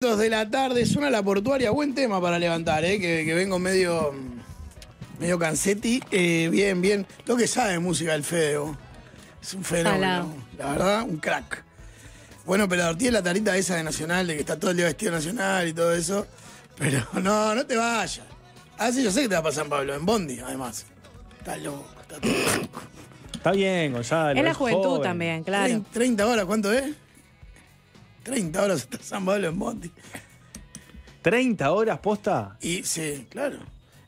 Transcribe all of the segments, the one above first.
Dos de la tarde, suena la portuaria, buen tema para levantar, ¿eh? que, que vengo medio, medio cansetti. Eh, bien, bien. Lo que sabe de música el Fedeo. Es un fenómeno. La verdad, un crack. Bueno, operador, tiene la tarita esa de Nacional, de que está todo el día vestido Nacional y todo eso. Pero no, no te vayas. Ah, sí, yo sé que te va a pasar, Pablo, en Bondi, además. Está loco, está todo loco. Está bien, Gonzalo. Es la juventud joven. también, claro. Trein- 30 horas, ¿cuánto es? 30 horas está San Pablo en Bondi. 30 horas posta. Y sí, claro.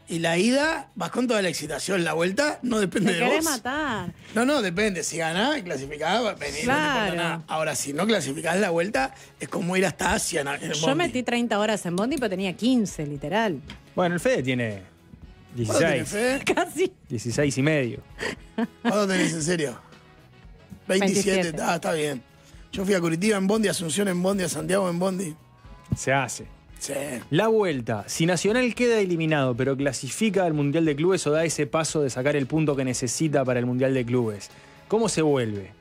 Y la ida, vas con toda la excitación. La vuelta no depende Te de querés vos. matar. No, no, depende. Si ganás y clasificás, va a venir, no te Claro. importa nada. Ahora, si no clasificás la vuelta, es como ir hasta Asia en el Yo Bondi. metí 30 horas en Bondi, pero tenía 15, literal. Bueno, el Fede tiene ¿Cuándo tenés 16. fe? Casi. 16 y medio. ¿Cuándo tenés en serio? 27, 27. Ah, está bien. Yo fui a Curitiba en Bondi, a Asunción en Bondi, a Santiago en Bondi. Se hace. Sí. La vuelta. Si Nacional queda eliminado, pero clasifica al Mundial de Clubes o da ese paso de sacar el punto que necesita para el Mundial de Clubes, ¿cómo se vuelve?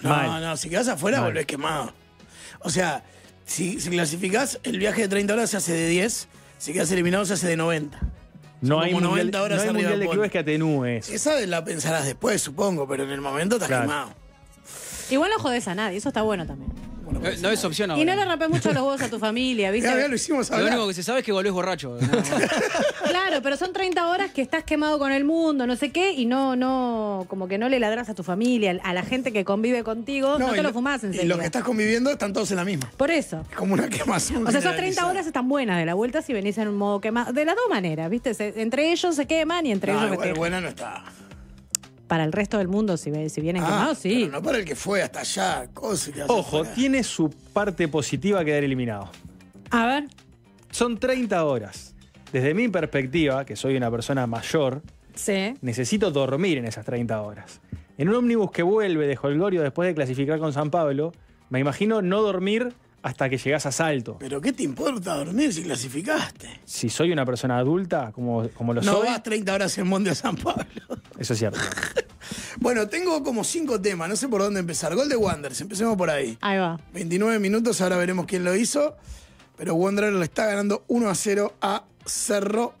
No, Mal. no, si quedás afuera, volvés quemado. O sea, si, si clasificás, el viaje de 30 horas se hace de 10. Si quedás eliminado, se hace de 90. No Son hay como mundial, 90 horas no hay mundial de Clubes que atenúe eso. Esa la pensarás después, supongo, pero en el momento estás Claro. quemado. Igual no jodes a nadie, eso está bueno también. Bueno, No, pues, no es opción ahora. Y no le rapes mucho los huevos a tu familia, ¿viste? ya, ya lo hicimos Lo hablar. único que se sabe es que volvés borracho. Claro, pero son 30 horas que estás quemado con el mundo, no sé qué, y no, no, como que no le ladras a tu familia, a la gente que convive contigo, no, te lo lo- fumás en Y los que estás conviviendo están todos en la misma. Por eso. Es como una quemazón. O sea, esas 30 generalizada. horas están buenas de la vuelta si venís en un modo quemado. De las dos maneras, ¿viste? Se- entre ellos se queman y entre No, ellos igual buena no está. Para el resto del mundo, si, si vienen Ah, quemados, sí. pero no para el que fue hasta allá. Cosa que hace Ojo, tiene su parte positiva quedar eliminado. A ver. Son 30 horas. Desde mi perspectiva, que soy una persona mayor, Sí. necesito dormir en esas 30 horas. En un ómnibus que vuelve de Holgorio después de clasificar con San Pablo, me imagino no dormir hasta que llegás a Salto. Pero ¿qué te importa dormir si clasificaste? Si soy una persona adulta, como, como lo No soy, vas 30 horas en Monte a San Pablo. eso es cierto. Bueno, tengo como cinco temas, no sé por dónde empezar. Gol de Wanderers, empecemos por ahí. Ahí va. 29 minutos, ahora veremos quién lo hizo. Pero Wanderers le está ganando 1 a 0 a Cerro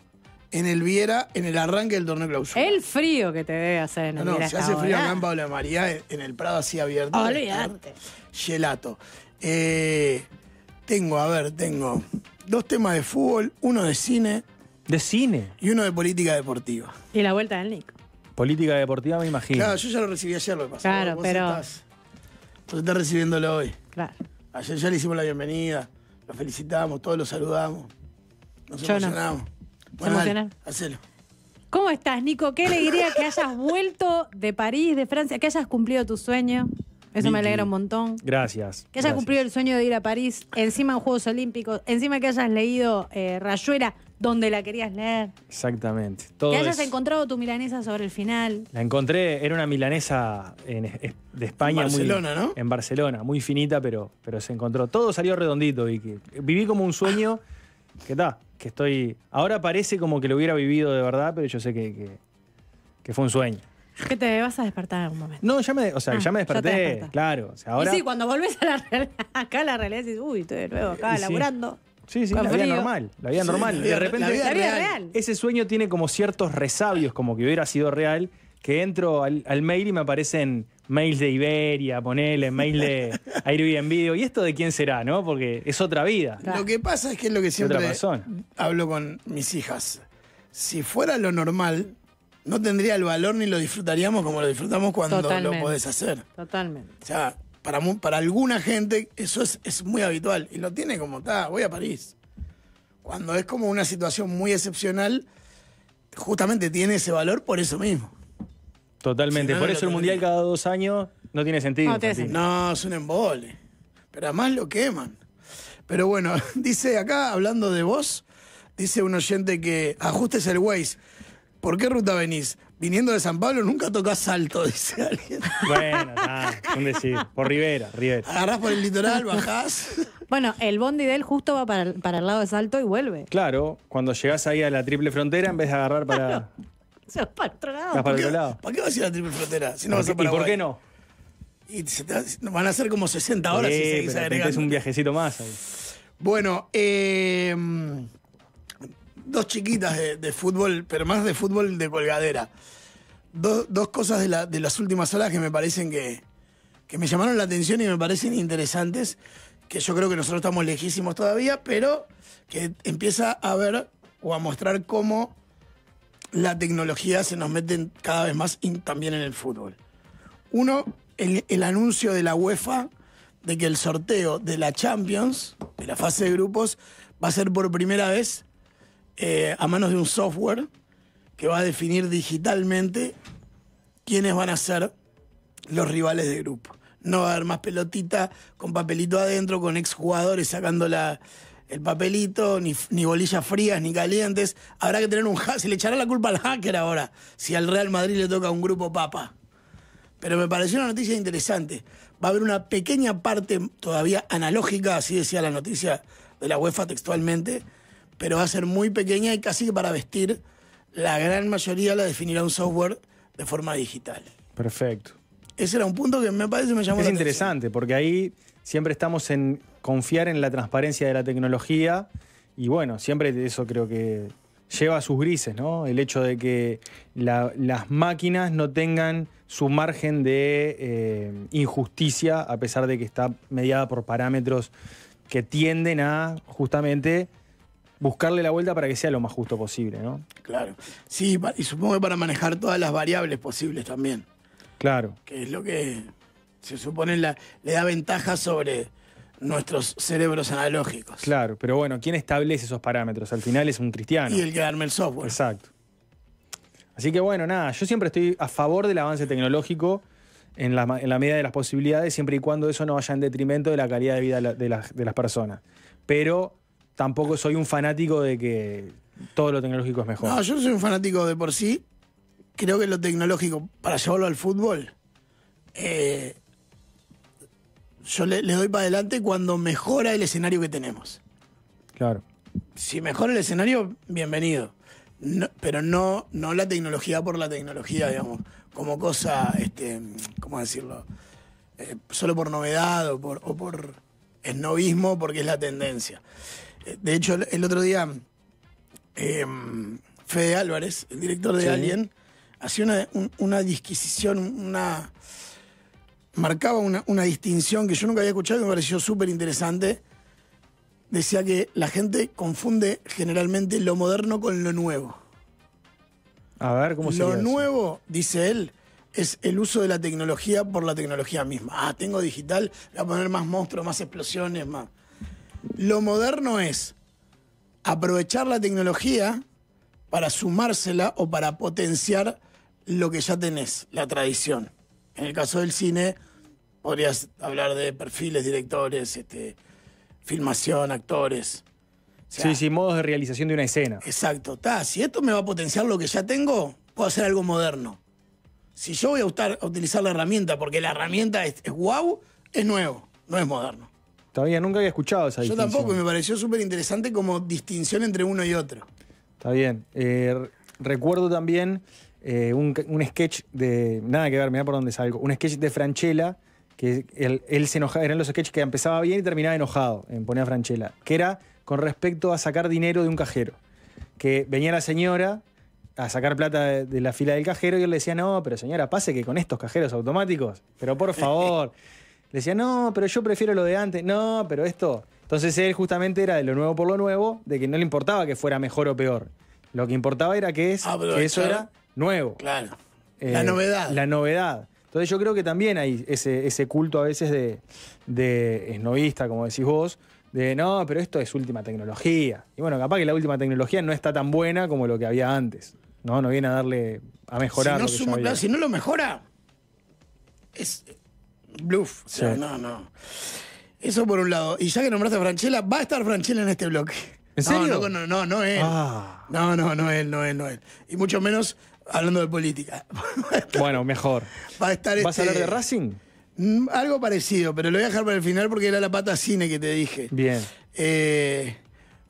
en el Viera en el arranque del torneo clausura. El frío que te debe hacer en No, el no, Viera se hace frío acá en Pablo de María, en- en el Prado así abierto. Olvídate. Gelato. Eh, tengo, a ver, tengo dos temas de fútbol, uno de cine De cine, y uno de política deportiva. Y la vuelta del Nico. Política deportiva, me imagino. Claro, yo ya lo recibí ayer, lo que pasa. Claro, Vos pero- Estás, vos estás recibiéndolo hoy. Claro. Ayer ya le hicimos la bienvenida, lo felicitamos, todos lo saludamos. Nos Yo no. emocionamos. Bueno, dale, hacelo. ¿Cómo estás, Nico? Qué alegría que hayas vuelto de París, de Francia, que hayas cumplido tu sueño. Eso me alegra un montón. Gracias. Que hayas gracias. cumplido el sueño de ir a París, encima en Juegos Olímpicos, encima que hayas leído eh, Rayuela, donde la querías leer. Exactamente. Todo que hayas es- encontrado tu milanesa sobre el final. La encontré, era una milanesa en- de España. En Barcelona, muy, ¿no? En Barcelona, muy finita, pero, pero se encontró. Todo salió redondito, Vicky. Viví como un sueño que está, que estoy... Ahora parece como que lo hubiera vivido de verdad, pero yo sé que, que, que fue un sueño. Que te vas a despertar en algún momento. No, ya me, o sea, Ah, ya me desperté, claro. O sea, ahora... Y sí, cuando volvés a la realidad, acá a la realidad decís, uy, estoy de nuevo acá Y laburando. Sí, sí, la vida normal, la vida Sí, normal. de repente... la vida La vida real. real. Ese sueño tiene como ciertos resabios, como que hubiera sido real, que entro al, al mail y me aparecen mails de Iberia, ponele, mail de Airbnb, y esto de quién será, ¿no? Porque es otra vida. Lo que pasa es que es lo que otra siempre hablo con mis hijas. Si fuera lo normal, no tendría el valor ni lo disfrutaríamos como lo disfrutamos cuando Totalmente. lo podés hacer. Totalmente. O sea, para, para alguna gente eso es, es muy habitual. Y lo tiene como está, voy a París. Cuando es como una situación muy excepcional, justamente tiene ese valor por eso mismo. Totalmente. Si no, Por no eso el mundial cada dos años no tiene sentido. No tiene Fantini. No, es un embole. Pero además lo queman. Pero bueno, dice acá, hablando de vos, dice un oyente que ajustes el Waze. ¿Por qué ruta venís? Viniendo de San Pablo nunca tocas salto, dice alguien. Bueno, nada, un decir. Por Rivera, Rivera. Agarrás por el litoral, bajás. Bueno, el bondi de él justo va para, el- para el lado de Salto y vuelve. Claro, cuando llegás ahí a la triple frontera, en vez de agarrar para. Se va para otro lado. Vas para ¿Por otro qué, lado. ¿Para qué vas a ir a la triple frontera? Si no vas a ¿Y por qué no? Y se te- van a ser como 60 horas si seguís agregando. es un viajecito más ahí. Bueno, eh, dos chiquitas de, fútbol, pero más de fútbol de colgadera. Dos, dos cosas de, la- de las últimas horas que me parecen que, que me llamaron la atención y me parecen interesantes, que yo creo que nosotros estamos lejísimos todavía, pero que empieza a ver o a mostrar cómo la tecnología se nos mete cada vez más también en el fútbol. Uno, el, el anuncio de la UEFA de que el sorteo de la Champions, de la fase de grupos, va a ser por primera vez eh, a manos de un software que va a definir digitalmente quiénes van a ser los rivales de grupo. No va a haber más pelotita con papelito adentro, con exjugadores sacando la, el papelito, ni, ni bolillas frías ni calientes. Habrá que tener un ha- se le echará la culpa al hacker ahora, si al Real Madrid le toca un grupo papa. Pero me pareció una noticia interesante. Va a haber una pequeña parte todavía analógica, así decía la noticia de la UEFA textualmente, pero va a ser muy pequeña y casi que para vestir, la gran mayoría la definirá un software de forma digital. Perfecto. Ese era un punto que me parece me llamó Es la interesante porque ahí siempre estamos en confiar en la transparencia de la tecnología y bueno, siempre eso creo que lleva sus grises, ¿no? El hecho de que la- las máquinas no tengan su margen de eh, injusticia a pesar de que está mediada por parámetros que tienden a justamente buscarle la vuelta para que sea lo más justo posible, ¿no? Claro. Sí, y supongo que para manejar todas las variables posibles también, Claro. que es lo que se supone la- le da ventaja sobre nuestros cerebros analógicos. Claro, pero bueno, ¿quién establece esos parámetros? Al final es un cristiano. Y el que arme el software. Exacto. Así que bueno, nada, yo siempre estoy a favor del avance tecnológico en la, ma- en la medida de las posibilidades, siempre y cuando eso no vaya en detrimento de la calidad de vida de, la- de las, de las personas. Pero tampoco soy un fanático de que todo lo tecnológico es mejor. No, yo no soy un fanático de por sí. Creo que lo tecnológico, para llevarlo al fútbol, eh, yo le, le doy para adelante cuando mejora el escenario que tenemos. Claro. Si mejora el escenario, bienvenido. No- pero no, no la tecnología por la tecnología, digamos, como cosa, este, ¿cómo decirlo? Eh, solo por novedad o por, o por esnovismo, porque es la tendencia. De hecho, el, el otro día, eh, Fede Álvarez, el director de Sí. Alien, hacía una, un- una disquisición, una marcaba una, una distinción que yo nunca había escuchado y me pareció súper interesante. Decía que la gente confunde generalmente lo moderno con lo nuevo. A ver, ¿cómo se Lo nuevo, dice él, es el uso de la tecnología por la tecnología misma. Ah, tengo digital, voy a poner más monstruos, más explosiones, más. Lo moderno es aprovechar la tecnología para sumársela o para potenciar lo que ya tenés, la tradición. En el caso del cine, podrías hablar de perfiles, directores, este, filmación, actores. O sea, Sí, sí, modos de realización de una escena. Exacto. Ta, si esto me va a potenciar lo que ya tengo, puedo hacer algo moderno. Si yo voy a, usar- a utilizar la herramienta porque la herramienta es, es wow, es nuevo, no es moderno. Todavía nunca había escuchado esa Yo distinción. tampoco, y me pareció súper interesante como distinción entre uno y otro. Está bien. Eh, re- recuerdo también eh, un, un sketch de. Nada que ver, mirá por dónde salgo. Un sketch de Franchella, que él, él se enojaba. Eran los sketches que empezaba bien y terminaba enojado, en poner a Franchella. Que era con respecto a sacar dinero de un cajero. Que venía la señora a sacar plata de, de la fila del cajero y él le decía, no, pero señora, pase que con estos cajeros automáticos, pero por favor. Le decía, no, pero yo prefiero lo de antes. No, pero esto. Entonces él justamente era de lo nuevo por lo nuevo, de que no le importaba que fuera mejor o peor. Lo que importaba era que, es, Ah, que eso era nuevo. Claro. Eh, la novedad. La novedad. Entonces yo creo que también hay ese, ese culto a veces de, de esnovista, como decís vos, de no, pero esto es última tecnología. Y bueno, capaz que la última tecnología no está tan buena como lo que había antes. No, no viene a darle, a mejorar. si, no lo que ya suma- había. claro, si no lo mejora, es bluff. O sea, Sí. no, no. Eso por un lado. Y ya que nombraste a Franchella, va a estar Franchella en este bloque. ¿En No, serio? No, no, no, no él. Ah. No, no, no él, no él, no él. Y mucho menos hablando de política. Bueno, mejor. Va a estar ¿Vas a este- hablar de Racing? Mm, Algo parecido, pero lo voy a dejar para el final porque era la pata cine que te dije. Bien. Eh,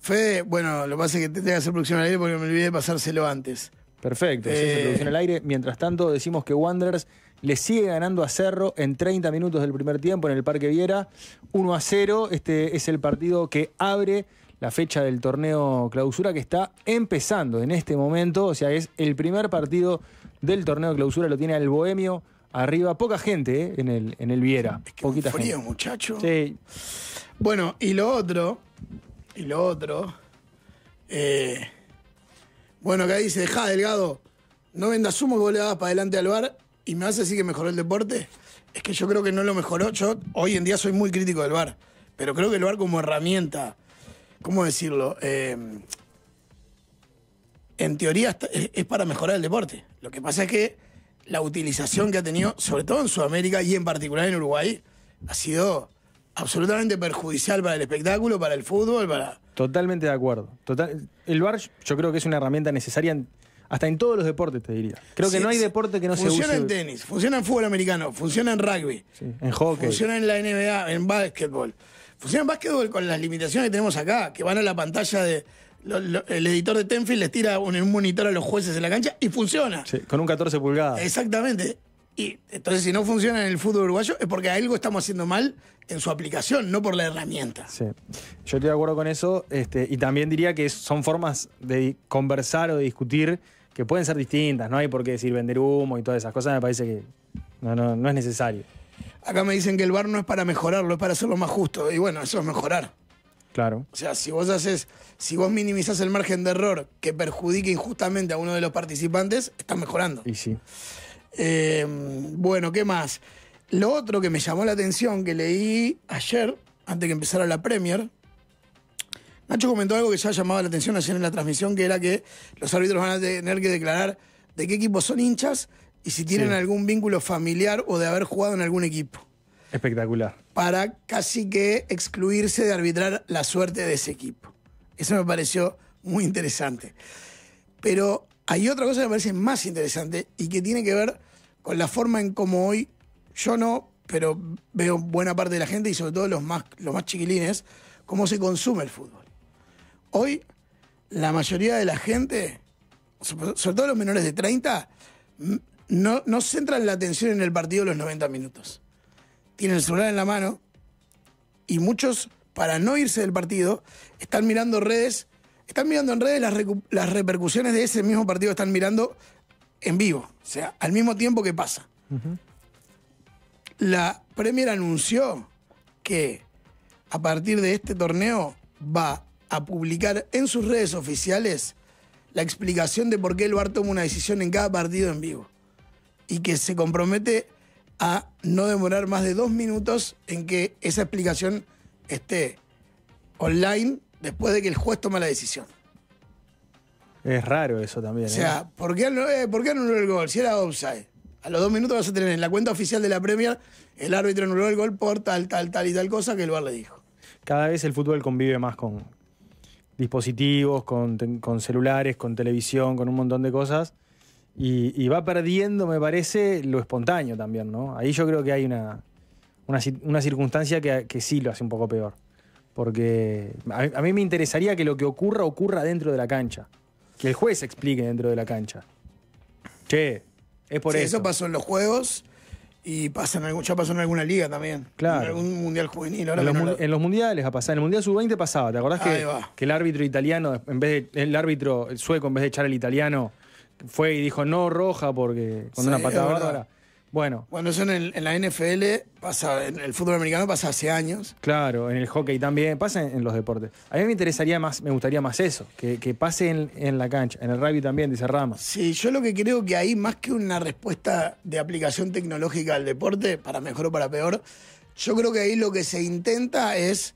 Fede, bueno, lo que pasa es que tendría que hacer producción al aire porque me olvidé de pasárselo antes. Perfecto, sí, Eh. se producción al aire. Mientras tanto, decimos que Wanderers le sigue ganando a Cerro en 30 minutos del primer tiempo en el Parque Viera. 1 a 0. Este es el partido que abre la fecha del torneo clausura que está empezando en este momento. O sea, es el primer partido del torneo clausura. Lo tiene el Bohemio arriba. Poca gente eh, en, el, en el Viera. Es que Poquita frío, gente. muchacho. Sí, Bueno, y lo otro, y lo otro, eh, bueno, acá dice, deja Delgado, no vendas humo, vos le das para adelante al bar y me a decir que mejoró el deporte. Es que yo creo que no lo mejoró. Yo hoy en día soy muy crítico del bar, pero creo que el bar como herramienta, ¿cómo decirlo? Eh, en teoría es para mejorar el deporte. Lo que pasa es que la utilización que ha tenido, sobre todo en Sudamérica y en particular en Uruguay, ha sido absolutamente perjudicial para el espectáculo, para el fútbol, para... totalmente de acuerdo. Total, el VAR yo creo que es una herramienta necesaria en- hasta en todos los deportes, te diría. Creo que no hay deporte que no se use. Funciona en tenis, funciona en fútbol americano, funciona en rugby, Sí, en hockey. funciona en la NBA, en básquetbol. Funciona en básquetbol con las limitaciones que tenemos acá, que van a la pantalla de... lo- lo- el editor de Tenfield les tira un, un monitor a los jueces en la cancha y funciona. Sí, con un 14 pulgadas. Exactamente. Y entonces si no funciona en el fútbol uruguayo es porque algo estamos haciendo mal en su aplicación, no por la herramienta. Sí. Yo estoy de acuerdo con eso. Este, y también diría que son formas de conversar o de discutir que pueden ser distintas. No hay por qué decir vender humo y todas esas cosas. Me parece que no, no, no es necesario. Acá me dicen que el bar no es para mejorarlo, es para hacerlo más justo. Y bueno, eso es mejorar. Claro. O sea, si vos haces, si vos minimizás el margen de error que perjudique injustamente a uno de los participantes, estás mejorando. Y sí. Eh, bueno, ¿qué más? Lo otro que me llamó la atención, que leí ayer, antes que empezara la Premier, Nacho comentó algo que ya ha llamado la atención ayer en la transmisión, que era que los árbitros van a tener que declarar de qué equipo son hinchas y si tienen Sí. algún vínculo familiar o de haber jugado en algún equipo, Espectacular. para casi que excluirse de arbitrar la suerte de ese equipo. Eso me pareció muy interesante. Pero hay otra cosa que me parece más interesante y que tiene que ver con la forma en cómo hoy, yo no, pero veo buena parte de la gente y sobre todo los más, los más chiquilines, cómo se consume el fútbol. Hoy, la mayoría de la gente, sobre todo los menores de 30, m- no, no centran la atención en el partido los 90 minutos. Tienen el celular en la mano y muchos, para no irse del partido, están mirando redes, están mirando en redes las, las repercusiones de ese mismo partido, están mirando en vivo, o sea, al mismo tiempo que pasa. La Premier anunció que a partir de este torneo va a publicar en sus redes oficiales la explicación de por qué el VAR toma una decisión en cada partido en vivo y que se compromete a no demorar más de dos minutos en que esa explicación esté online después de que el juez toma la decisión. Es raro eso también. O ¿eh? sea, ¿por qué, anuló, eh, ¿por qué anuló el gol? Si era offside. A los dos minutos vas a tener en la cuenta oficial de la Premier el árbitro anuló el gol por tal, tal, tal y tal cosa que el VAR le dijo. Cada vez el fútbol convive más con dispositivos, con, con celulares, con televisión, con un montón de cosas. Y, y va perdiendo, me parece, lo espontáneo también, ¿no? Ahí yo creo que hay una, una, una circunstancia que, que sí lo hace un poco peor. Porque a mí me interesaría que lo que ocurra, ocurra dentro de la cancha. Que el juez explique dentro de la cancha. Che, es por Sí, eso. eso pasó en los juegos y pasa en algún- ya pasó en alguna liga también. Claro. En algún mundial juvenil. Ahora En los, que no mun- lo- en los mundiales ha pasado. En el Mundial Sub-20 pasaba. ¿Te acordás que, el árbitro italiano, en vez de, el árbitro el sueco, en vez de echar al italiano, fue y dijo no roja porque con Sí, una patada bárbara? Bueno, Bueno, eso en, el- en la NFL pasa, en el fútbol americano pasa hace años. claro, en el hockey también, pasa en, en los deportes. A mí me interesaría más, me gustaría más eso, que, que pase en, en la cancha. En el rugby también, dice Rama. Sí, yo lo que creo que ahí, más que una respuesta de aplicación tecnológica al deporte, para mejor o para peor, yo creo que ahí lo que se intenta es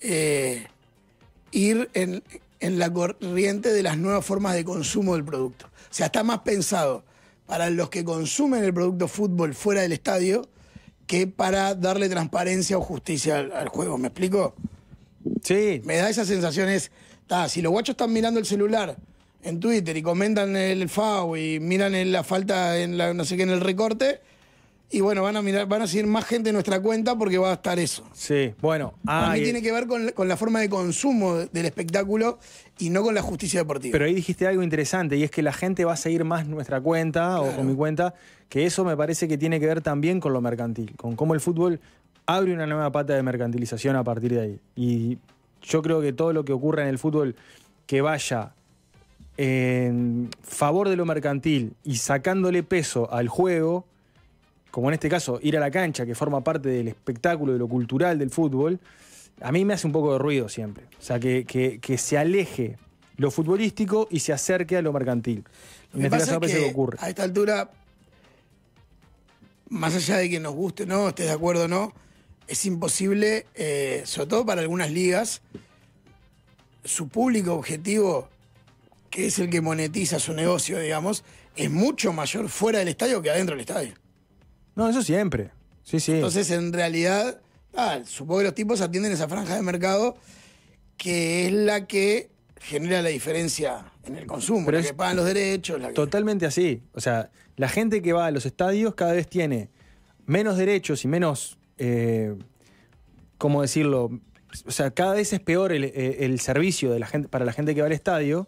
eh, ir en, en la corriente de las nuevas formas de consumo del producto. O sea, está más pensado para los que consumen el producto fútbol fuera del estadio que para darle transparencia o justicia al, al juego. ¿Me explico? Sí, me da esa sensación es, ta, si los guachos están mirando el celular en Twitter y comentan el FAO y miran la falta en la no sé qué en el recorte Y bueno, van a mirar, van a seguir más gente en nuestra cuenta porque va a estar eso. Sí, bueno. Ah, mí y- tiene que ver con, la- con la forma de consumo de- del espectáculo y no con la justicia deportiva. Pero ahí dijiste algo interesante y es que la gente va a seguir más nuestra cuenta o con mi cuenta, que eso me parece que tiene que ver también con lo mercantil, con cómo el fútbol abre una nueva pata de mercantilización a partir de ahí. Y yo creo que todo lo que ocurra en el fútbol que vaya en favor de lo mercantil y sacándole peso al juego, como en este caso ir a la cancha, que forma parte del espectáculo, de lo cultural del fútbol, a mí me hace un poco de ruido siempre. O sea, que, que- que se aleje lo futbolístico y se acerque a lo mercantil. En este caso es que que ocurre. a esta altura, más allá de que nos guste o no, estés de acuerdo o no, es imposible, eh, sobre todo para algunas ligas, su público objetivo, que es el que monetiza su negocio, digamos, es mucho mayor fuera del estadio que adentro del estadio. No, eso siempre. Sí, sí. Entonces, en realidad, ah, supongo que los tipos atienden esa franja de mercado que es la que genera la diferencia en el consumo, Pero la es que pagan los derechos, la que... Totalmente así. O sea, la gente que va a los estadios cada vez tiene menos derechos y menos, eh, ¿cómo decirlo? O sea, cada vez es peor el, eh, el servicio de la gente, para la gente que va al estadio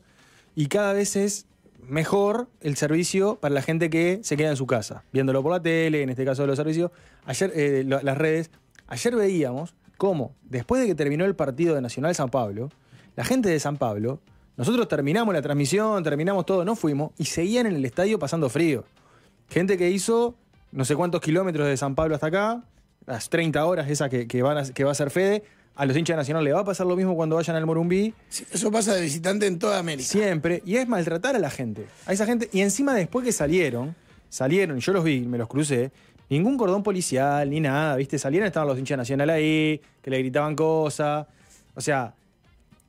y cada vez es mejor el servicio para la gente que se queda en su casa, viéndolo por la tele, en este caso de los servicios. Ayer, eh, las redes, ayer veíamos cómo, después de que terminó el partido de Nacional San Pablo, la gente de San Pablo, nosotros terminamos la transmisión, terminamos todo, no fuimos, y seguían en el estadio pasando frío. Gente que hizo no sé cuántos kilómetros de San Pablo hasta acá, las 30 horas esas que, que van a- que va a ser Fede, a los hinchas de Nacional le va a pasar lo mismo cuando vayan al Morumbí, Sí, Eso pasa de visitante en toda América. siempre, y es maltratar a la gente, a esa gente, y encima después que salieron, salieron, y yo los vi, me los crucé, ningún cordón policial, ni nada, ¿viste? Salieron, estaban los hinchas de Nacional ahí, que le gritaban cosas, o sea,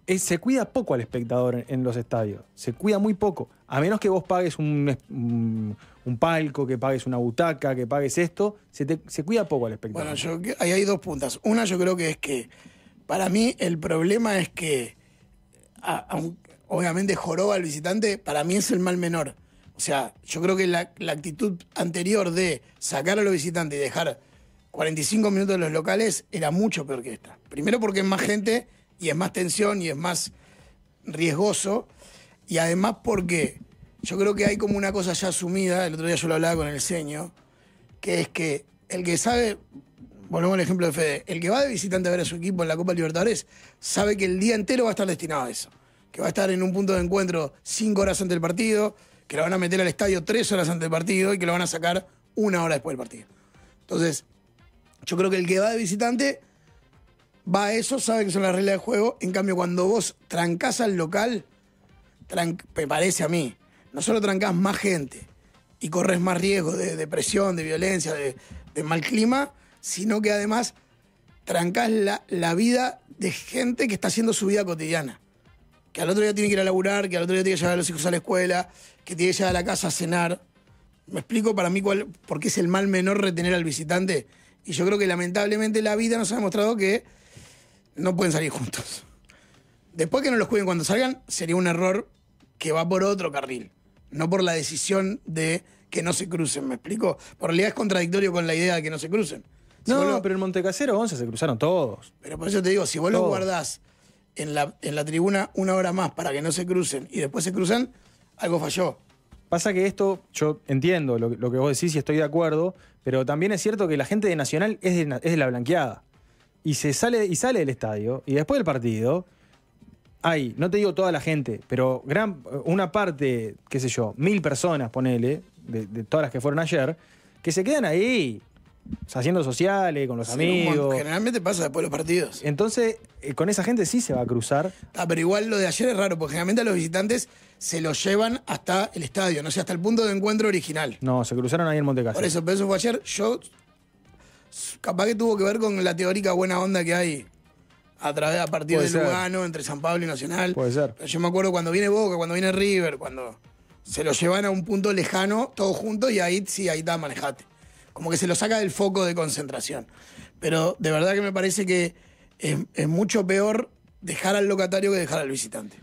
es- se cuida poco al espectador en, en los estadios. Se cuida muy poco. A menos que vos pagues un, es- un- un palco, que pagues una butaca, que pagues esto, se, cuida poco al espectador. Bueno, ahí hay dos puntas. Una yo creo que es que, para mí, el problema es que, obviamente, joroba al visitante, para mí es el mal menor. O sea, yo creo que la, la actitud anterior de sacar a los visitantes y dejar 45 minutos de los locales era mucho peor que esta. Primero porque es más gente y es más tensión y es más riesgoso. Y además porque yo creo que hay como una cosa ya asumida, el otro día yo lo hablaba con el ceño, que es que el que sabe, volvemos al ejemplo de Fede, el que va de visitante a ver a su equipo en la Copa Libertadores, sabe que el día entero va a estar destinado a eso. Que va a estar en un punto de encuentro cinco horas antes del partido, que lo van a meter al estadio tres horas antes del partido y que lo van a sacar una hora después del partido. Entonces, yo creo que el que va de visitante va a eso, sabe que son las reglas del juego. En cambio, cuando vos trancás al local, tran- me parece a mí, no solo trancás más gente y corres más riesgo de, de presión, de violencia, de, de mal clima, sino que además trancás la, la vida de gente que está haciendo su vida cotidiana. Que al otro día tiene que ir a laburar, que al otro día tiene que llevar a los hijos a la escuela, que tiene que llegar a la casa a cenar. Me explico para mí cuál, por qué es el mal menor retener al visitante. Y yo creo que lamentablemente la vida nos ha demostrado que no pueden salir juntos. Después que no los cuiden cuando salgan, sería un error que va por otro carril, no por la decisión de que no se crucen, ¿me explico? Por realidad es contradictorio con la idea de que no se crucen. Si no, lo- pero en Montecasero 11 se cruzaron todos. pero por eso te digo, si vos los guardás en la, en la tribuna una hora más para que no se crucen y después se cruzan, algo falló. Pasa que esto, yo entiendo lo, que- lo que vos decís y estoy de acuerdo, pero también es cierto que la gente de Nacional es de, es de la blanqueada. Y se sale, y sale del estadio, y después del partido, hay, no te digo toda la gente, pero gran, una parte, qué sé yo, mil personas, ponele, de, de todas las que fueron ayer, que se quedan ahí, o sea, haciendo sociales, con los Sí, amigos. Generalmente pasa después de los partidos. Entonces, eh, con esa gente sí se va a cruzar. Ah, pero igual lo de ayer es raro, porque generalmente a los visitantes se los llevan hasta el estadio, no sé, hasta el punto de encuentro original. No, se cruzaron ahí en Montecasero. Por eso, pero eso fue ayer. Yo, capaz que tuvo que ver con la teórica buena onda que hay a través, a partir Puede de ser. Lugano, entre San Pablo y Nacional. Puede ser. Pero yo me acuerdo cuando viene Boca, cuando viene River, cuando se lo llevan a un punto lejano, todos juntos, y ahí sí, ahí está, manejate. Como que se lo saca del foco de concentración. Pero de verdad que me parece que es, es mucho peor dejar al locatario que dejar al visitante.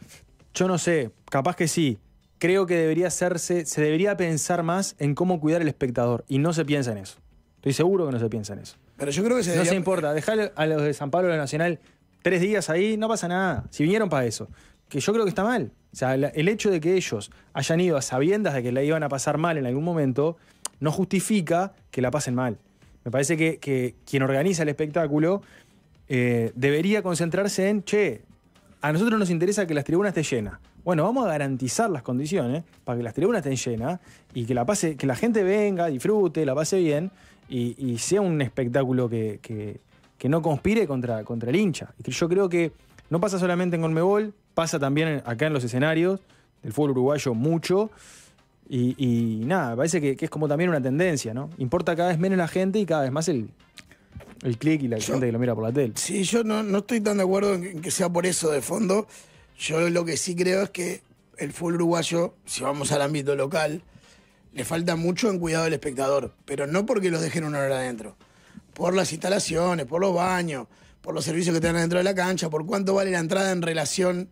Yo no sé, capaz que sí. Creo que debería hacerse, se debería pensar más en cómo cuidar al espectador y no se piensa en eso. Estoy seguro que no se piensa en eso. Pero yo creo que se No debería- se importa, dejar a los de San Pablo de Nacional tres días ahí, no pasa nada. Si vinieron para eso. Que yo creo que está mal. O sea, el hecho de que ellos hayan ido a sabiendas de que la iban a pasar mal en algún momento, no justifica que la pasen mal. Me parece que, que quien organiza el espectáculo eh, debería concentrarse en, che, a nosotros nos interesa que las tribunas estén llenas. Bueno, vamos a garantizar las condiciones para que las tribunas estén llenas y que la pase, que la gente venga, disfrute, la pase bien y, sea un espectáculo que- que no conspire contra, contra el hincha. Y yo creo que no pasa solamente en Conmebol, pasa también acá en los escenarios del fútbol uruguayo mucho. Y, y nada, parece que, que es como también una tendencia, ¿no? Importa cada vez menos la gente y cada vez más el, el click y la Yo- gente que lo mira por la tele. Sí, yo no, no estoy tan de acuerdo en que, en que sea por eso de fondo. Yo lo que sí creo es que el fútbol uruguayo, si vamos al ámbito local, le falta mucho en cuidado del espectador, pero no porque los dejen una hora adentro, por las instalaciones, por los baños, por los servicios que te dan adentro de la cancha, por cuánto vale la entrada en relación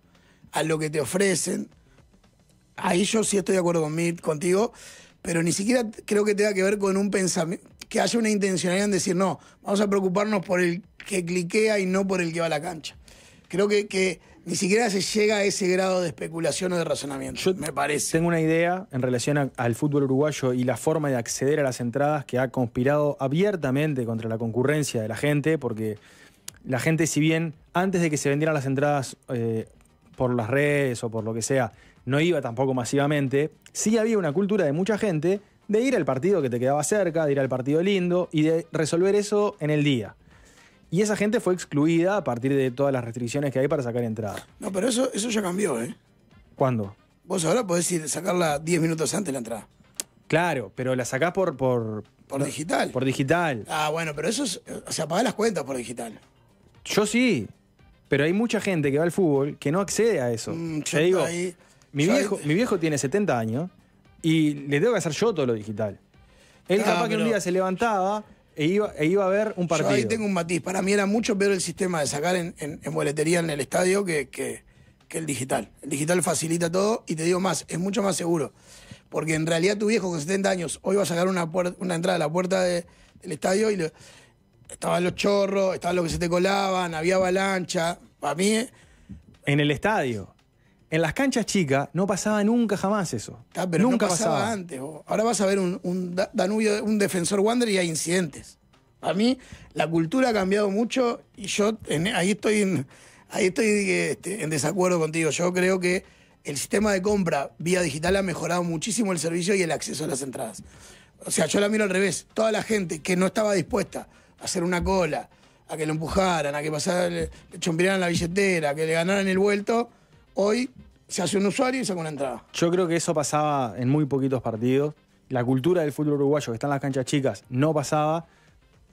a lo que te ofrecen. Ahí yo sí estoy de acuerdo con contigo, pero ni siquiera creo que tenga que ver con un pensamiento, que haya una intencionalidad en decir, no, vamos a preocuparnos por el que cliquea y no por el que va a la cancha. Creo que, que ni siquiera se llega a ese grado de especulación o de razonamiento, Yo me parece. Tengo una idea en relación a- al fútbol uruguayo y la forma de acceder a las entradas que ha conspirado abiertamente contra la concurrencia de la gente, porque la gente, si bien antes de que se vendieran las entradas eh, por las redes o por lo que sea, no iba tampoco masivamente, sí había una cultura de mucha gente de ir al partido que te quedaba cerca, de ir al partido lindo y de resolver eso en el día. Y esa gente fue excluida a partir de todas las restricciones que hay para sacar entradas. No, pero eso, eso ya cambió, ¿eh? ¿Cuándo? Vos ahora podés ir sacarla 10 minutos antes de la entrada. Claro, pero la sacás por, por, Por digital. por digital. Ah, bueno, pero eso es. O sea, pagás las cuentas por digital. Yo sí, pero hay mucha gente que va al fútbol que no accede a eso. Mm, Te yo digo, ahí- mi, yo ahí- viejo, mi viejo tiene 70 años y le tengo que hacer yo todo lo digital. Él Ah, capaz que un día se levantaba e iba, e iba a ver un partido. Yo ahí tengo un matiz. Para mí era mucho peor el sistema de sacar en, en- en boletería en el estadio que, que- que el digital. El digital facilita todo y te digo más, es mucho más seguro. Porque en realidad tu viejo con 70 años hoy va a sacar una, puer- una entrada a la puerta de- del estadio y le- estaban los chorros, estaban los que se te colaban, había avalancha. Para mí, eh, En el estadio. En las canchas chicas no pasaba nunca jamás eso. está, pero nunca no pasaba, antes. vos. Ahora vas a ver un, un Da- Danubio, un defensor Wander y hay incidentes. A mí la cultura ha cambiado mucho y yo en- ahí estoy en, ahí estoy este, en desacuerdo contigo. Yo creo que el sistema de compra vía digital ha mejorado muchísimo el servicio y el acceso a las entradas. O sea, yo la miro al revés. Toda la gente que no estaba dispuesta a hacer una cola, a que lo empujaran, a que pasara, le, chompearan la billetera, a que le ganaran el vuelto, hoy se hace un usuario y saca una entrada. Yo creo que eso pasaba en muy poquitos partidos. La cultura del fútbol uruguayo que está en las canchas chicas no pasaba.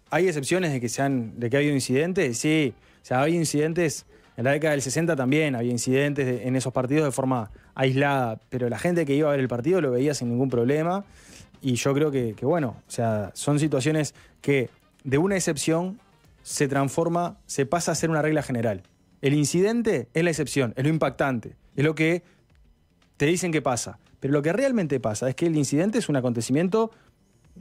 Hay excepciones de que, sean, de que ha habido incidentes, sí. O sea, había incidentes, en la década del 60 también había incidentes de- en esos partidos de forma aislada, pero la gente que iba a ver el partido lo veía sin ningún problema. Y yo creo que, que, bueno, o sea, son situaciones que de una excepción se transforma, se pasa a ser una regla general. El incidente es la excepción, es lo impactante, es lo que te dicen que pasa. Pero lo que realmente pasa es que el incidente es un acontecimiento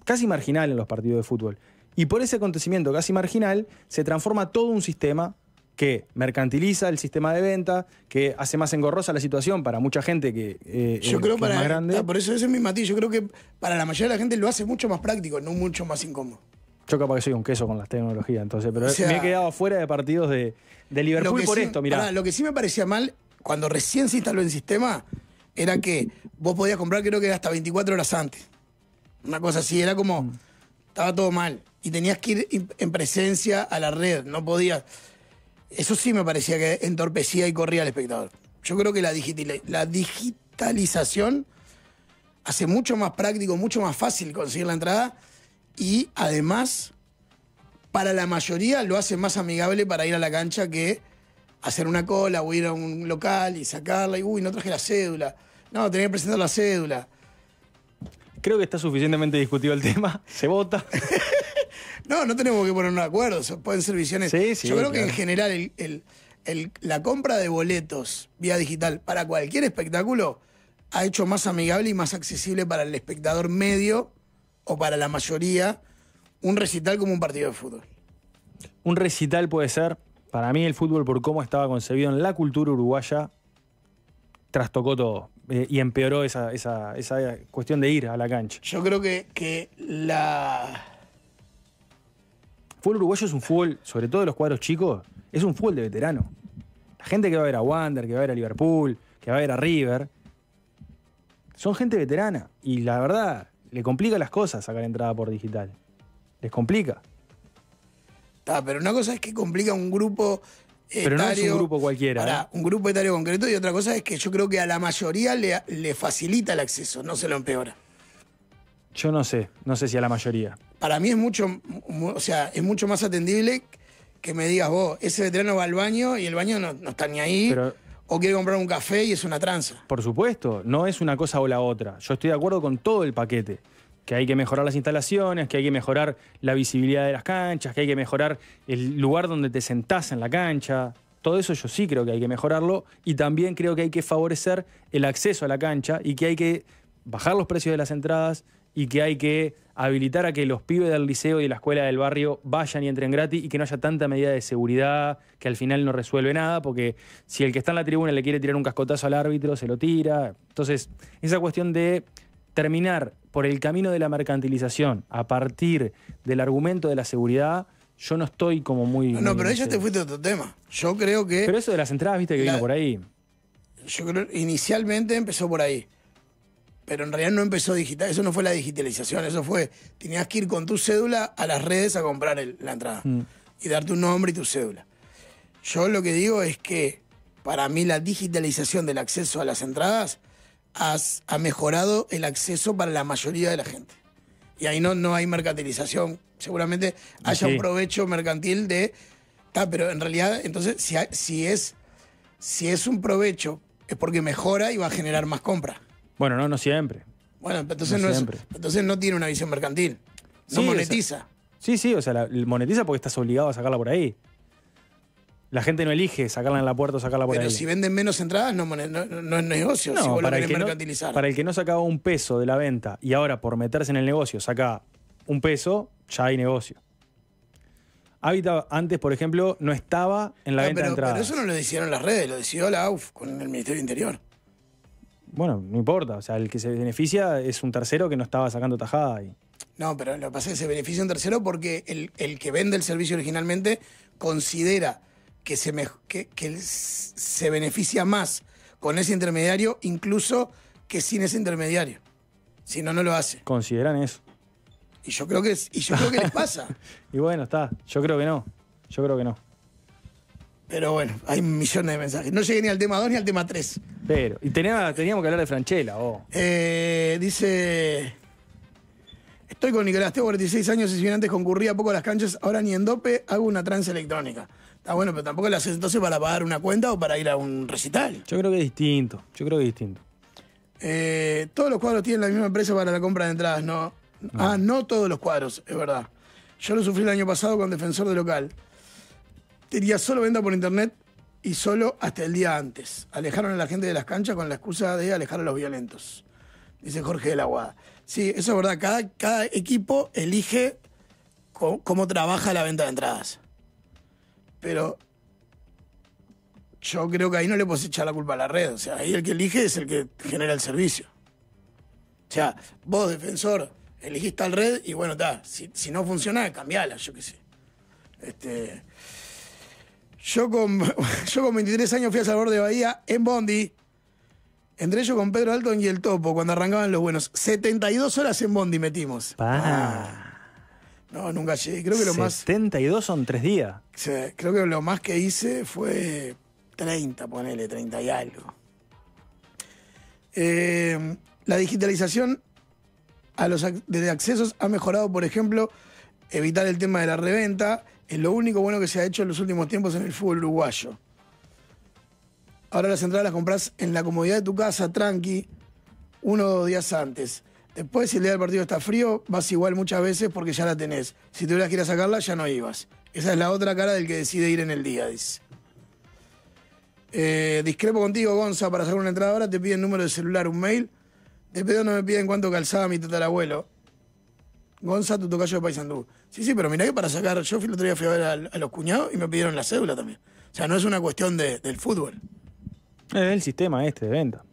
casi marginal en los partidos de fútbol. Y por ese acontecimiento casi marginal se transforma todo un sistema que mercantiliza el sistema de venta, que hace más engorrosa la situación para mucha gente que, eh, Yo creo que para. es más grande. ah, por eso ese es mi matiz. Yo creo que para la mayoría de la gente lo hace mucho más práctico, no mucho más incómodo. Yo capaz que soy un queso con las tecnologías, entonces, pero O sea, me he quedado fuera de partidos de, de Liverpool por sí- esto, mirá. lo que sí me parecía mal, cuando recién se instaló el sistema, era que vos podías comprar, creo que era hasta 24 horas antes. Una cosa así, era como. Mm. Estaba todo mal. Y tenías que ir en presencia a la red, no podías. Eso sí me parecía que entorpecía y corría al espectador. Yo creo que la, digitali- la digitalización hace mucho más práctico, mucho más fácil conseguir la entrada y además para la mayoría lo hace más amigable para ir a la cancha que hacer una cola o ir a un local y sacarla y uy, no traje la cédula. No, tenía que presentar la cédula. Creo que está suficientemente discutido el tema, se vota. No, no tenemos que ponernos de acuerdo, pueden ser visiones. Sí, sí, Yo creo que en general el- el- el- la compra de boletos vía digital para cualquier espectáculo ha hecho más amigable y más accesible para el espectador medio o para la mayoría un recital como un partido de fútbol. Un recital puede ser, para mí el fútbol por cómo estaba concebido en la cultura uruguaya, trastocó todo eh, y empeoró esa, esa- esa cuestión de ir a la cancha. Yo creo que, que la. El fútbol uruguayo es un fútbol, sobre todo de los cuadros chicos, es un fútbol de veterano. La gente que va a ver a Wander, que va a ver a Liverpool, que va a ver a River, son gente veterana. Y la verdad, le complica las cosas sacar entrada por digital. Les complica. Está, pero una cosa es que complica un grupo etario. Pero no es un grupo cualquiera, Pará, ¿eh? un grupo etario concreto y otra cosa es que yo creo que a la mayoría le, le facilita el acceso, no se lo empeora. Yo no sé, no sé si a la mayoría. Para mí es mucho, mu- o sea, es mucho más atendible que me digas vos, ese veterano va al baño y el baño no, no está ni ahí. Pero- o quiere comprar un café y es una tranza. Por supuesto, no es una cosa o la otra. Yo estoy de acuerdo con todo el paquete. Que hay que mejorar las instalaciones, que hay que mejorar la visibilidad de las canchas, que hay que mejorar el lugar donde te sentás en la cancha. Todo eso yo sí creo que hay que mejorarlo y también creo que hay que favorecer el acceso a la cancha y que hay que bajar los precios de las entradas y que hay que habilitar a que los pibes del liceo y de la escuela del barrio vayan y entren gratis y que no haya tanta medida de seguridad que al final no resuelve nada, porque si el que está en la tribuna le quiere tirar un cascotazo al árbitro, se lo tira. Entonces, esa cuestión de terminar por el camino de la mercantilización a partir del argumento de la seguridad, yo no estoy como muy... No, pero ahí ya te fuiste a otro tema. Yo creo que. Pero eso de las entradas, viste que La- vino por ahí. Yo creo inicialmente empezó por ahí. Pero en realidad no empezó digital. Eso no fue la digitalización. Eso fue. Tenías que ir con tu cédula a las redes a comprar el- la entrada. Mm. Y dar tu nombre y tu cédula. Yo lo que digo es que para mí la digitalización del acceso a las entradas has- ha mejorado el acceso para la mayoría de la gente. Y ahí no, no hay mercantilización. Seguramente haya Sí. un provecho mercantil de. Ta, pero en realidad, entonces, si, si, es, si es un provecho, es porque mejora y va a generar más compra. Bueno, no, no siempre. Bueno, entonces No no, es, entonces no tiene una visión mercantil. Sí, No o sea, monetiza. Sí, sí, o sea, la- monetiza porque estás obligado a sacarla por ahí. La gente no elige sacarla en la puerta o sacarla por pero ahí. si venden menos entradas, no, es negocio. si vos para el, que no, mercantilizar. para el que no sacaba un peso de la venta y ahora por meterse en el negocio saca un peso, ya hay negocio. Habitat antes, por ejemplo, no estaba en la venta pero, de entradas. pero eso no lo decidieron las redes, lo decidió la AUF con el Ministerio del Interior. Bueno, no importa. O sea, el que se beneficia es un tercero que no estaba sacando tajada. Y... No, pero lo que pasa es que se beneficia un tercero porque el, el que vende el servicio originalmente considera que se, mej- que, que se beneficia más con ese intermediario, incluso que sin ese intermediario. Si no, no lo hace. Consideran eso. Y yo creo que, y yo creo que les pasa. Y bueno, está. Yo creo que no. Yo creo que no. Pero bueno, hay millones de mensajes. No llegué ni al tema 2 ni al tema 3. Pero, y tenía- teníamos que hablar de Franchella, oh. Eh, dice. Estoy con Nicolás, tengo 46 años y si bien antes concurría poco a las canchas, ahora ni en dope hago una trance electrónica. Está bueno, pero tampoco lo haces entonces para pagar una cuenta o para ir a un recital. Yo creo que es distinto. Yo creo que es distinto. Eh, todos los cuadros tienen la misma empresa para la compra de entradas, no. Ah, no todos los cuadros, es verdad. Yo lo sufrí el año pasado con defensor de local. Tenía solo venta por internet y solo hasta el día antes. Alejaron a la gente de las canchas con la excusa de alejar a los violentos. Dice Jorge de la Guada. Sí, eso es verdad. Cada, equipo elige cómo trabaja la venta de entradas. Pero yo creo que ahí no le puedes echar la culpa a la red. O sea, ahí el que elige es el que genera el servicio. O sea, vos, defensor, elegís tal red y bueno, está. Si, si no funciona, cambiala, yo qué sé. Este, yo, con, yo con 23 años fui a Salvador de Bahía en Bondi. Entre ellos con Pedro Alton y el Topo, cuando arrancaban los buenos. 72 horas en Bondi metimos. Ah, no, nunca llegué. Creo que lo más. 72 son tres días. Sí, creo que lo más que hice fue 30, ponele, 30 y algo. Eh, la digitalización a los ac- de accesos ha mejorado, por ejemplo, evitar el tema de la reventa. Es lo único bueno que se ha hecho en los últimos tiempos en el fútbol uruguayo. Ahora las entradas las compras en la comodidad de tu casa, tranqui, uno o dos días antes. Después, si el día del partido está frío, vas igual muchas veces porque ya la tenés. Si tuvieras que ir a sacarla, ya no ibas. Esa es la otra cara del que decide ir en el día, dice. Eh, discrepo contigo, Gonza, para sacar una entrada ahora te piden número de celular, un mail. De pedo no me piden cuánto calzaba mi tatarabuelo. Gonza, tu tocayo de Paysandú. Sí, sí, pero mirá que para sacar, yo fui el otro día fui a ver a, los cuñados y me pidieron la cédula también. O sea, no es una cuestión de- del fútbol. Es el sistema este de venta.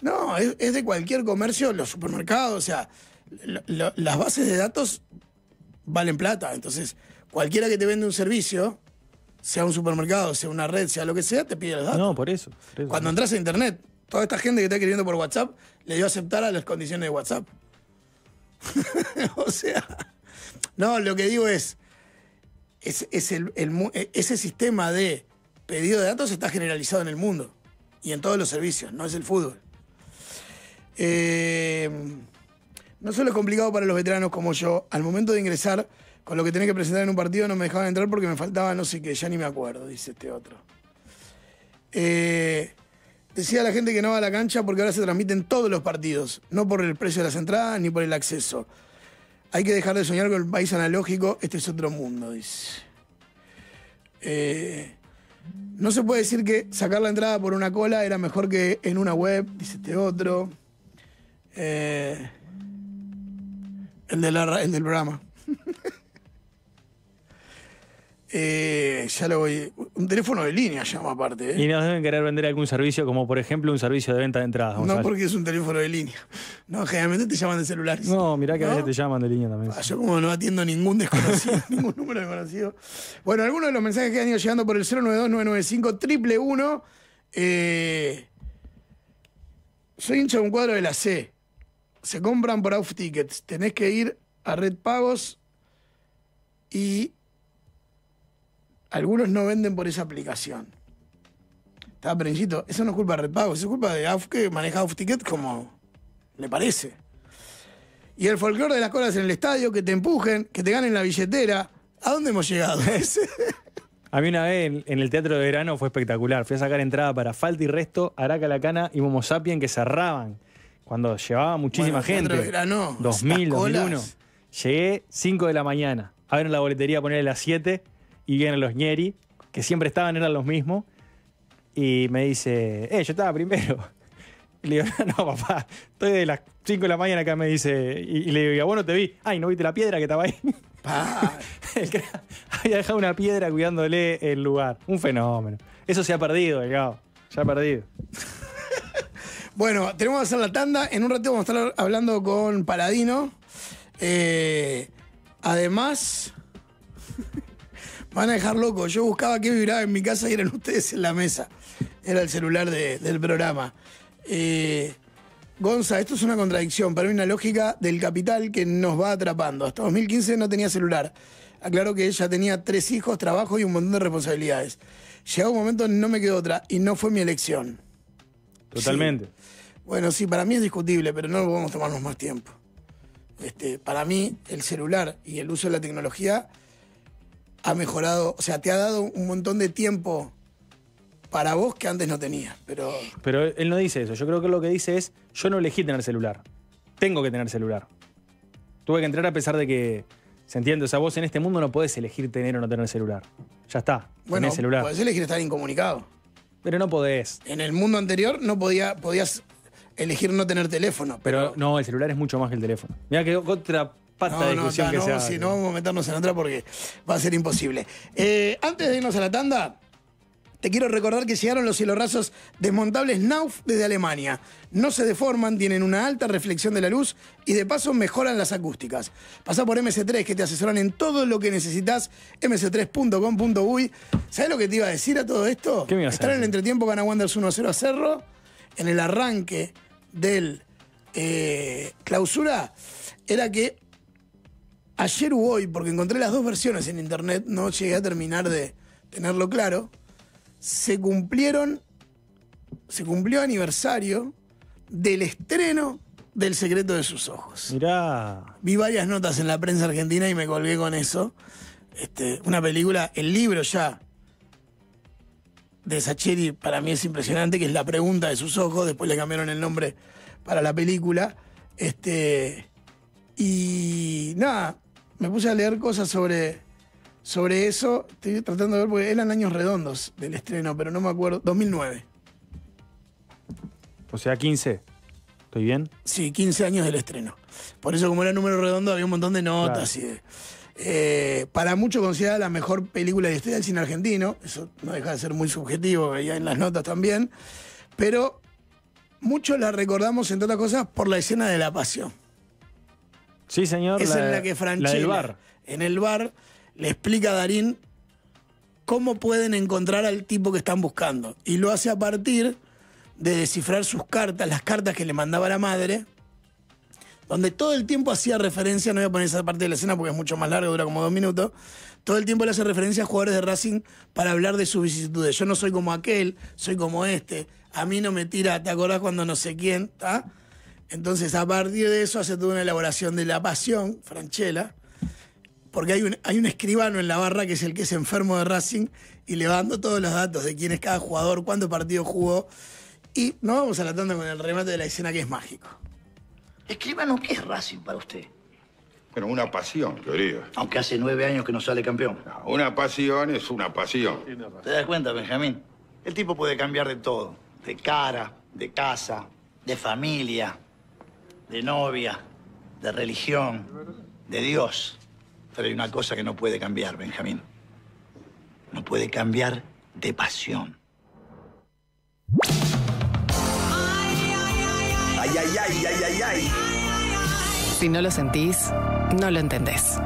No, es, es de cualquier comercio, los supermercados, o sea, lo- lo- las bases de datos valen plata. Entonces, cualquiera que te vende un servicio, sea un supermercado, sea una red, sea lo que sea, te pide los datos. No, por eso. por eso. Cuando entras a internet, toda esta gente que está escribiendo por WhatsApp le dio a aceptar a las condiciones de WhatsApp. o sea, no, lo que digo es, es, e- ese sistema de pedido de datos está generalizado en el mundo y en todos los servicios, no es el fútbol. Eh, no solo es complicado para los veteranos como yo, al momento de ingresar con lo que tenés que presentar en un partido no me dejaban entrar porque me faltaba no sé qué, ya ni me acuerdo, dice este otro. Eh, decía la gente que no va a la cancha porque ahora se transmiten todos los partidos, no por el precio de las entradas ni por el acceso. Hay que dejar de soñar con el país analógico, este es otro mundo, dice. Eh, no se puede decir que sacar la entrada por una cola era mejor que en una web, dice este otro. Eh, el, de el del programa. Eh, ya lo voy. Un teléfono de línea llama aparte. ¿eh? Y nos deben querer vender algún servicio, como por ejemplo un servicio de venta de entradas. No porque es un teléfono de línea. No, generalmente te llaman de celulares. No, mirá que a veces te llaman de línea también. Ah, Yo como no atiendo ningún desconocido, ningún número desconocido. Bueno, algunos de los mensajes que han ido llegando por el 092-995 triple uno. eh, soy hincha de un cuadro de la C. Se compran por Off Tickets. Tenés que ir a Red Pagos y algunos no venden por esa aplicación. Estaba Perenchito, eso no es culpa de Red Pagos, es culpa de Off que maneja Off Ticket como le parece. Y el folclore de las colas en el estadio, que te empujen, que te ganen la billetera. ¿A dónde hemos llegado? A mí una vez en, el teatro de verano fue espectacular. Fui a sacar entrada para Falta y Resto, Araca Lacana y Momo Sapien que cerraban. Cuando llevaba muchísima Bueno, teatro gente. de verano, 2000, estas colas. 2001. Llegué 5 de la mañana. Abren la boletería a ponerle las 7 y vienen los ñeri, que siempre estaban, eran los mismos. Y me dice, eh, yo estaba primero. Y le digo, no, papá, estoy de las 5 de la mañana acá, me dice. Y, y le digo, ¿y a vos no te vi? Ay, ¿no viste la piedra que estaba ahí? El que había dejado una piedra cuidándole el lugar. Un fenómeno. Eso se ha perdido, delgado. Se ha perdido. Bueno, tenemos que hacer la tanda. En un rato vamos a estar hablando con Paladino. Eh, además, van a dejar loco. Yo buscaba qué vibraba en mi casa y eran ustedes en la mesa. Era el celular de- del programa. Eh, Gonza, esto es una contradicción, pero hay una lógica del capital que nos va atrapando. Hasta 2015 no tenía celular. Aclaro que ella tenía tres hijos, trabajo y un montón de responsabilidades. Llegado un momento no me quedó otra y no fue mi elección. Totalmente. Bueno, sí, para mí es discutible, pero no podemos tomarnos más tiempo. Este, para mí, el celular y el uso de la tecnología ha mejorado, o sea, te ha dado un montón de tiempo para vos que antes no tenías. Pero Pero él no dice eso. Yo creo que lo que dice es, yo no elegí tener celular. Tengo que tener celular. Tuve que entrar a pesar de que, ¿se entiende? O sea, vos en este mundo no podés elegir tener o no tener celular. Ya está. bueno, tenés celular. podés elegir estar incomunicado. Pero no podés. En el mundo anterior no podía, podías elegir no tener teléfono. Pero Pero, no, el celular es mucho más que el teléfono. Mira que otra pata de no, no, discusión que no, se sí, no vamos a meternos en otra porque va a ser imposible. Eh, antes de irnos a la tanda, te quiero recordar que llegaron los cielorrazos desmontables Nauf desde Alemania. No se deforman, tienen una alta reflexión de la luz y de paso mejoran las acústicas. Pasá por MC3 que te asesoran en todo lo que necesitas. mc3.com.uy. ¿Sabes lo que te iba a decir a todo esto? ¿Qué me Estar en el entretiempo gana Wanderers 1-0 a Cerro. En el arranque del eh, clausura era que ayer u hoy, porque encontré las dos versiones en internet, no llegué a terminar de tenerlo claro, se cumplieron, se cumplió aniversario del estreno del secreto de sus ojos. Mirá. Vi varias notas en la prensa argentina y me colgué con eso. Este, una película, el libro ya de Sacheri para mí es impresionante, que es La pregunta de sus ojos, después le cambiaron el nombre para la película. Este, y nada, me puse a leer cosas sobre, sobre eso. Estoy tratando de ver, porque eran años redondos del estreno, pero no me acuerdo. 2009. O sea, 15. ¿Estoy bien? Sí, 15 años del estreno. Por eso, como era número redondo, había un montón de notas. Claro. y de- eh, para muchos considerada la mejor película de la historia del cine argentino. Eso no deja de ser muy subjetivo, veía en las notas también. Pero muchos la recordamos, entre otras cosas, por la escena de la pasión. Sí, señor. Es en la que Franchella, La en el bar, le explica a Darín cómo pueden encontrar al tipo que están buscando. Y lo hace a partir de descifrar sus cartas, las cartas que le mandaba la madre, donde todo el tiempo hacía referencia, no voy a poner esa parte de la escena porque es mucho más larga, dura como dos minutos, todo el tiempo le hace referencia a jugadores de Racing para hablar de sus vicisitudes. Yo no soy como aquel, soy como este, a mí no me tira, ¿te acordás cuando no sé quién? ¿Tá? Entonces, a partir de eso hace toda una elaboración de la pasión, Franchella, porque hay un, hay un escribano en la barra que es el que es enfermo de Racing y le va dando todos los datos de quién es cada jugador, cuántos partidos jugó. Y nos vamos a la tanda con el remate de la escena que es mágico. Escribano, ¿qué es Racing para usted? Pero una pasión, querido. Aunque hace nueve años que no sale campeón. Una pasión es una pasión. ¿Te das cuenta, Benjamín? El tipo puede cambiar de todo. De cara, de casa, de familia, de novia, de religión, de Dios. Pero hay una cosa que no puede cambiar, Benjamín. No puede cambiar de pasión. Si no lo sentís, no lo entendés.